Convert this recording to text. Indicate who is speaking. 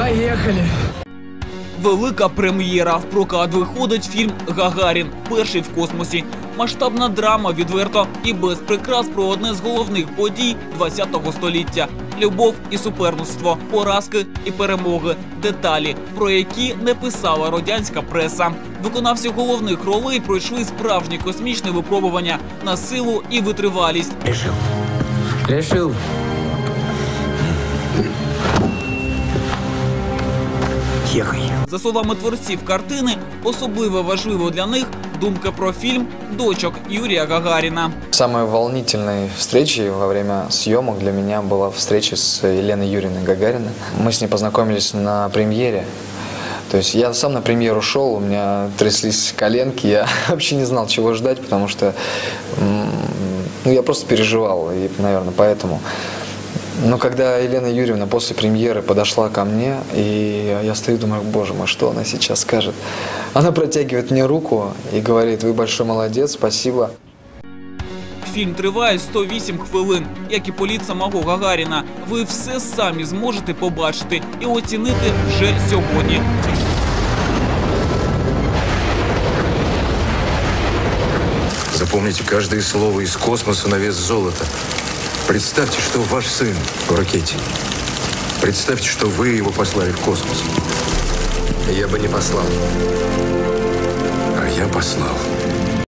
Speaker 1: Поехали.
Speaker 2: Велика прем'єра. В прокат виходить фільм Гагарін. Перший в космосі. Масштабна драма відверто і без прикрас про одне з головних подій ХХ століття: любов і суперництво, поразки і перемоги, деталі, про які не писала радянська преса. Виконавці головних ролей пройшли справжні космічне випробування на силу і витривалість.
Speaker 1: Решил. Решил. Ехай.
Speaker 2: За словами творців картини, особливо важливо для них думка про фільм дочок Юрія Гагаріна.
Speaker 3: Самой волнительной встречей во время съемок для меня была встреча с Еленой Юрьевной Гагариной. Мы с ней познакомились на премьере. То есть я сам на премьеру шел, у меня тряслись коленки, я вообще не знал, чего ждать, потому что м, ну, я просто переживал, и, наверное, поэтому. Но когда Елена Юрьевна после премьеры подошла ко мне, и я стою, думаю, боже мой, что она сейчас скажет? Она протягивает мне руку и говорит, вы большой молодец, спасибо.
Speaker 2: Фільм триває 108 хвилин, як і політ самого Гагаріна. Ви все самі зможете побачити і оцінити вже сьогодні.
Speaker 4: Запомните каждое слово из космоса на вес золота. Представьте, что ваш сын в ракете. Представьте, что вы его послали в космос.
Speaker 5: Я бы не послал.
Speaker 4: А я послал.